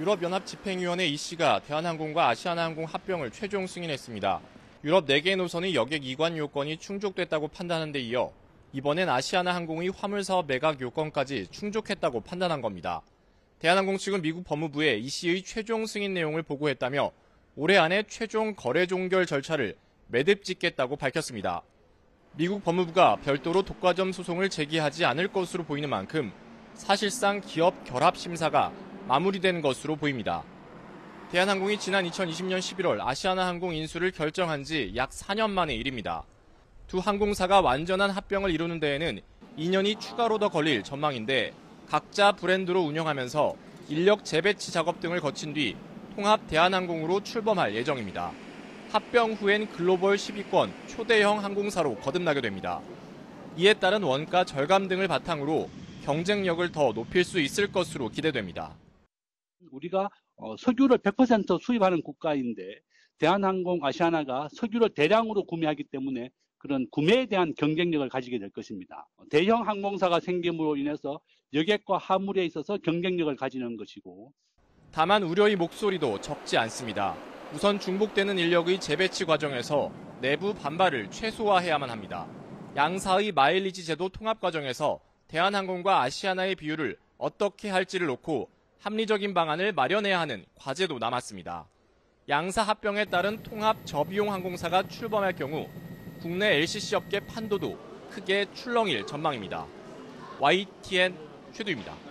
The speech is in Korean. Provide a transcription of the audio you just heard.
유럽연합 집행위원회 EC가 대한항공과 아시아나항공 합병을 최종 승인했습니다. 유럽 4개 노선의 여객 이관 요건이 충족됐다고 판단한 데 이어 이번엔 아시아나항공의 화물사업 매각 요건까지 충족했다고 판단한 겁니다. 대한항공 측은 미국 법무부에 EC의 최종 승인 내용을 보고했다며 올해 안에 최종 거래 종결 절차를 매듭 짓겠다고 밝혔습니다. 미국 법무부가 별도로 독과점 소송을 제기하지 않을 것으로 보이는 만큼 사실상 기업 결합 심사가 마무리된 것으로 보입니다. 대한항공이 지난 2020년 11월 아시아나항공 인수를 결정한 지 약 4년 만의 일입니다. 두 항공사가 완전한 합병을 이루는 데에는 2년이 추가로 더 걸릴 전망인데 각자 브랜드로 운영하면서 인력 재배치 작업 등을 거친 뒤 통합 대한항공으로 출범할 예정입니다. 합병 후엔 글로벌 10위권 초대형 항공사로 거듭나게 됩니다. 이에 따른 원가 절감 등을 바탕으로 경쟁력을 더 높일 수 있을 것으로 기대됩니다. 우리가 어, 석유를 100% 수입하는 국가인데 대한항공, 아시아나가 석유를 대량으로 구매하기 때문에 그런 구매에 대한 경쟁력을 가지게 될 것입니다. 대형 항공사가 생김으로 인해서 여객과 화물에 있어서 경쟁력을 가지는 것이고 다만 우려의 목소리도 적지 않습니다. 우선 중복되는 인력의 재배치 과정에서 내부 반발을 최소화해야만 합니다. 양사의 마일리지 제도 통합 과정에서 대한항공과 아시아나의 비율을 어떻게 할지를 놓고 합리적인 방안을 마련해야 하는 과제도 남았습니다. 양사 합병에 따른 통합 저비용 항공사가 출범할 경우 국내 LCC 업계 판도도 크게 출렁일 전망입니다. YTN 최두입니다.